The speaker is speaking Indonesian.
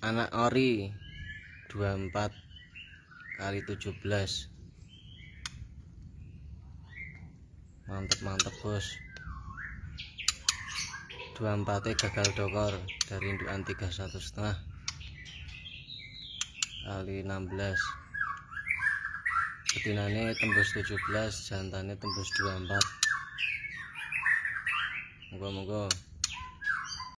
anak ori 24 kali 17 mantep mantep bos. 24 gagal dokor dari indukan 31 setengah. Kali 16 betinanya tembus 17 jantannya tembus 24 monggo monggo.